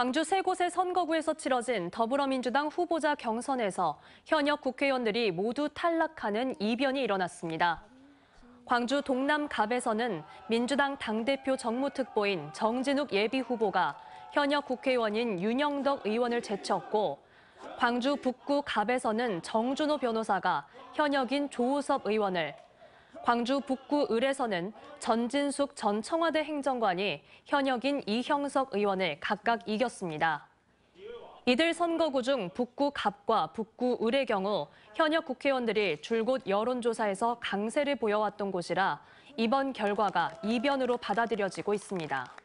광주 세 곳의 선거구에서 치러진 더불어민주당 후보자 경선에서 현역 국회의원들이 모두 탈락하는 이변이 일어났습니다. 광주 동남갑에서는 민주당 당대표 정무특보인 정진욱 예비후보가 현역 국회의원인 윤영덕 의원을 제쳤고 광주 북구 갑에서는 정준호 변호사가 현역인 조우섭 의원을 광주 북구 을에서는 전진숙 전 청와대 행정관이 현역인 이형석 의원을 각각 이겼습니다. 이들 선거구 중 북구 갑과 북구 을의 경우 현역 국회의원들이 줄곧 여론조사에서 강세를 보여왔던 곳이라 이번 결과가 이변으로 받아들여지고 있습니다.